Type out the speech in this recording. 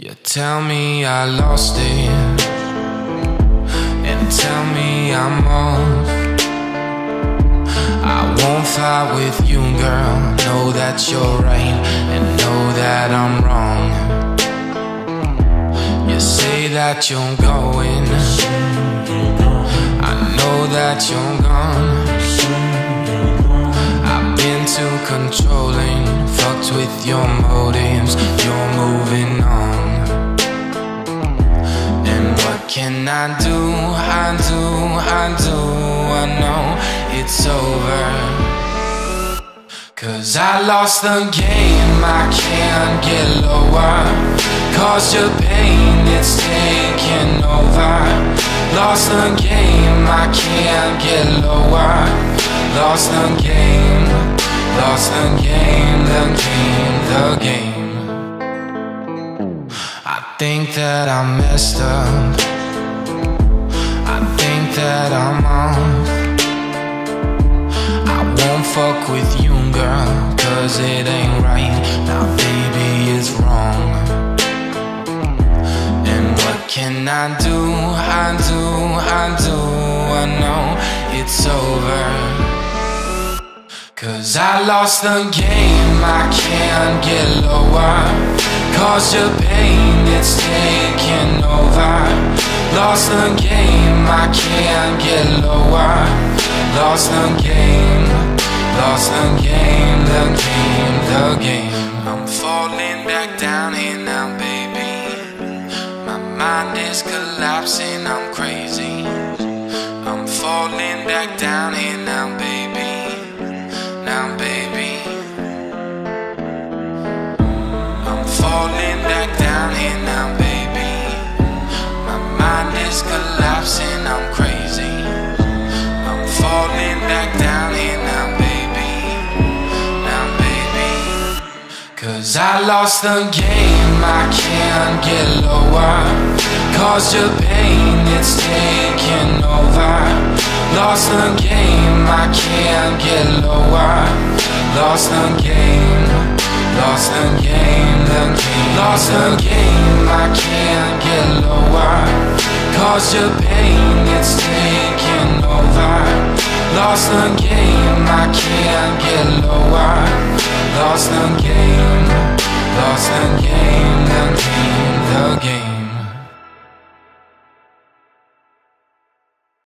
You tell me I lost it, and tell me I'm off. I won't fight with you, girl. Know that you're right, and know that I'm wrong. You say that you're going, I know that you're gone. I've been too controlling, fucked with your motives. You're moving on. Can I do? I do, I do, I know it's over. Cause I lost the game, I can't get lower. Cause your pain, it's taking over. Lost the game, I can't get lower. Lost the game, lost the game, the game, the game. I think that I messed up. That I'm off. I won't fuck with you, girl, cause it ain't right. Now, baby, it's wrong. And what can I do? I do, I do, I know it's over. Cause I lost the game, I can't get lower. Cause your pain, it's taking over. Lost the game, I can't get lower. Lost the game, lost the game, the game, the game. I'm falling back down here now, baby. My mind is collapsing, I'm crazy. I'm falling back down here now, baby. Cause I lost the game, I can't get lower. Cause your pain, it's taking over. Lost the game, I can't get lower. Lost the game, lost the game, the game. Lost the game, I can't get lower. Cause your pain, it's taking over. Lost the game, I can't get lower. Lost the game, lost the game, the game.